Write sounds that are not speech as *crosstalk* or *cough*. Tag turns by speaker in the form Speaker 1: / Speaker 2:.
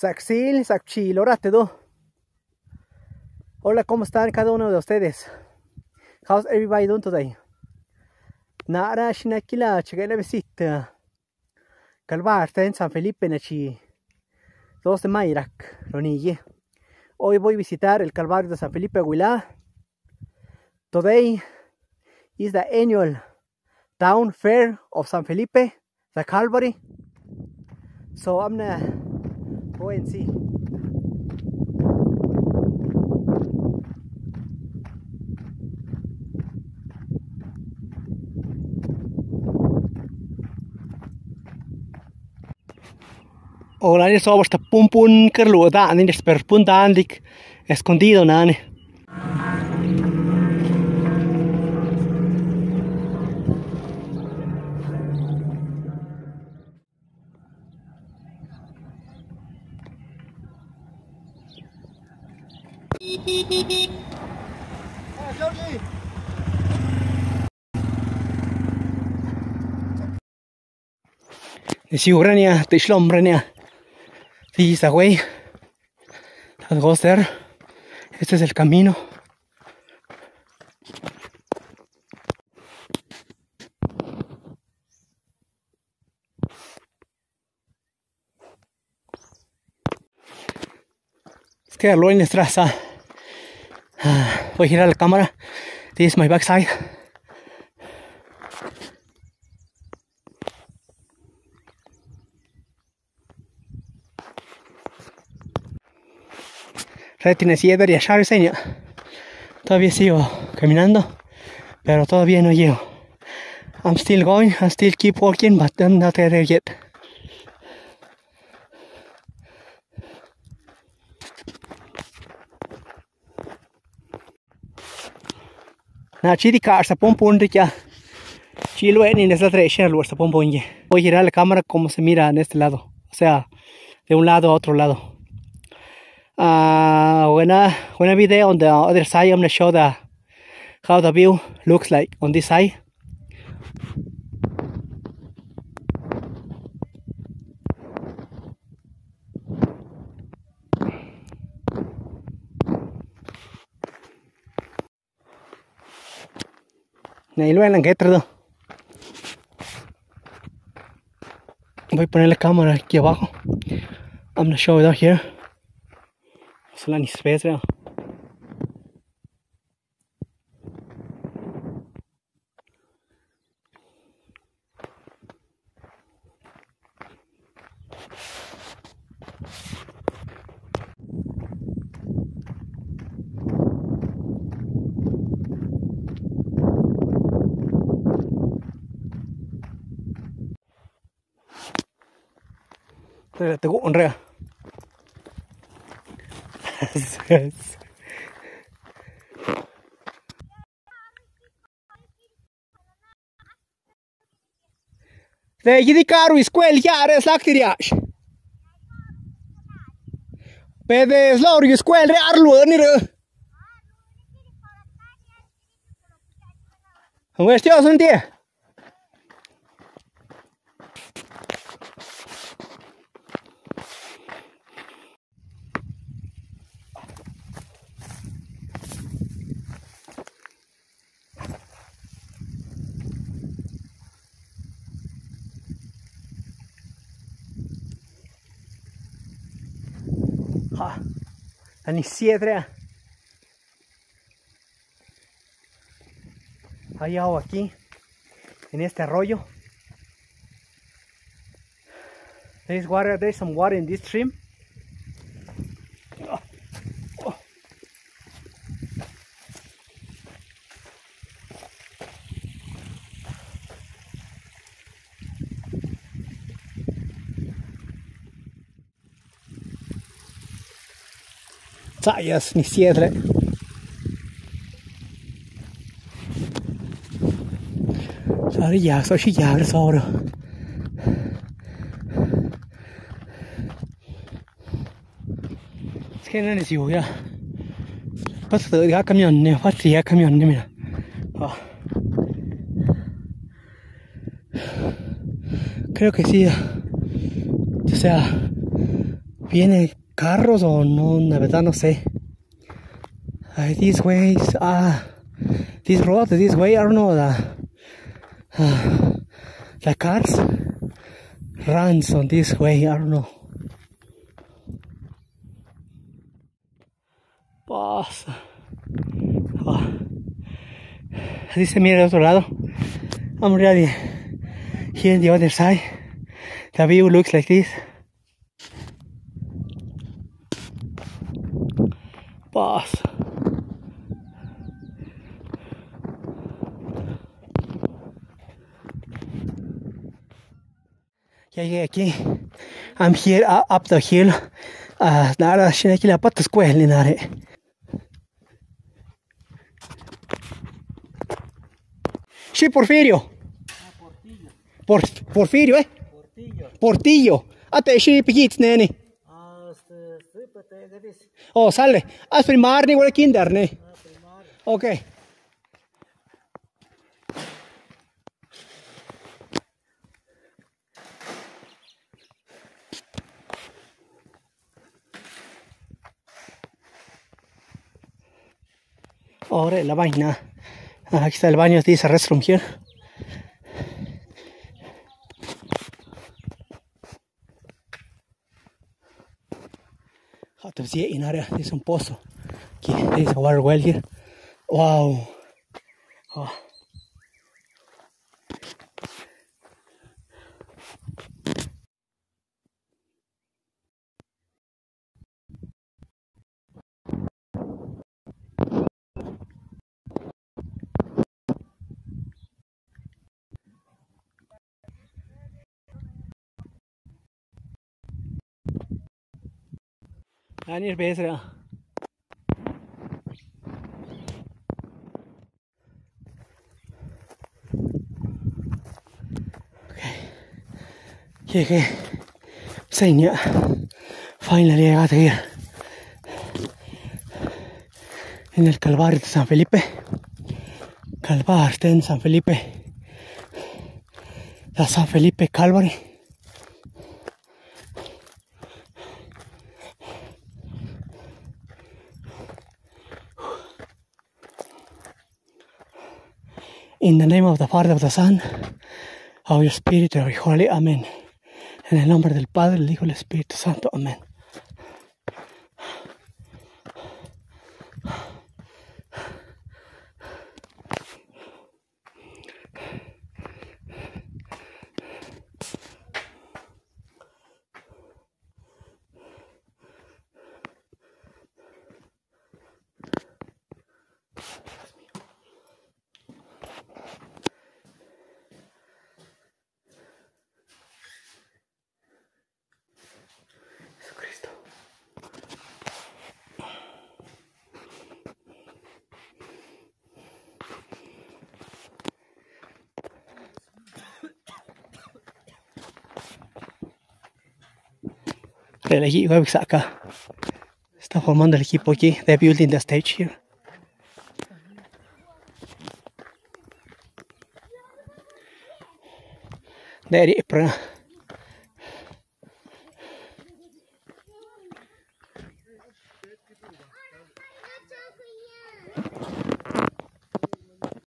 Speaker 1: Saxil, Saxilorate Hola, ¿cómo están cada uno de ustedes? How's everybody doing today? Nara Shinakila, chegué la visita. Calvar, está en San Felipe, Nachi. 2 de Mayrac, Ronille. Hoy voy a visitar el Calvario de San Felipe, Huilá. Today is the annual Town Fair of San Felipe, the Calvary. So I'm gonna ONC. Hola, ni sobo sta pun pun kerlu da ni sper pun dan dik escondido nani. Siguranía, te shlombrania. Sí, está güey. Las Goster. Este es el camino. Es que lo en estraza. *sighs* Voy a girar la cámara. This is my backside. Retine siedere y seña. Todavía sigo caminando, pero todavía no llego. I'm still going, I still keep walking, but I'm not there yet. Na chidi car sa pon ya. Chilo en en esta derecha lugar sa pon pon Voy a girar la cámara como se mira en este lado. O sea, de un lado a otro lado. Uh, when I when I there on the other side, I'm gonna show the how the view looks like on this side. Ahí lo ven que Voy a poner la cámara aquí abajo. I'm gonna show it out here. Đây là từ gụn đây à? Δε γιατί κάρουι σκουέλ γιάρε λακτηριάς. Παιδες λόργι σκουέλ ρε άρλου όνειρε. Μου εστιώσουν τι; Hay agua aquí, en este arroyo. There's water, there's some water in this stream. Zayas ni siedre. Så är det jag så jävla så då. Thế nên là gì vậy? Bắt tự cái camion này, phát triển camion này mình. Creo que sí. O sea, vienen carros o no, la verdad no sé. Uh, these ways, ah, these roads, this way, I don't know, the, uh, the cars runs on this way, I don't know. Pasa. Oh. Se mira del otro lado. I'm really here on the other side. The view looks like this. Pasa. Ya llegué aquí. I'm here uh, up the hill. Uh, nara shina aquí la pata square ni nare. Sí, Porfirio. Por, Porfirio, eh?
Speaker 2: Portillo.
Speaker 1: Portillo. Ate sí, piquits, neni. Oh, sale. As primar ni wala kinder, ni. Okay. Ahora la vaina. Ah, Aquí está el baño, dice restroom here. How to see in area. There's pozo. Aquí, there's a water well here. Wow. Oh. Daniel Bezra. Llegué. Seña. Finally I got here. En el Calvario de San Felipe. Calvario en San Felipe. La San Felipe Calvary. In the name of the Father, of the Son, of your Spirit, of your Holy, Amén. En el nombre del Padre, el Hijo y el Espíritu Santo, Amén. El equipo está acá. Está formando el equipo aquí. They're building the stage here. There,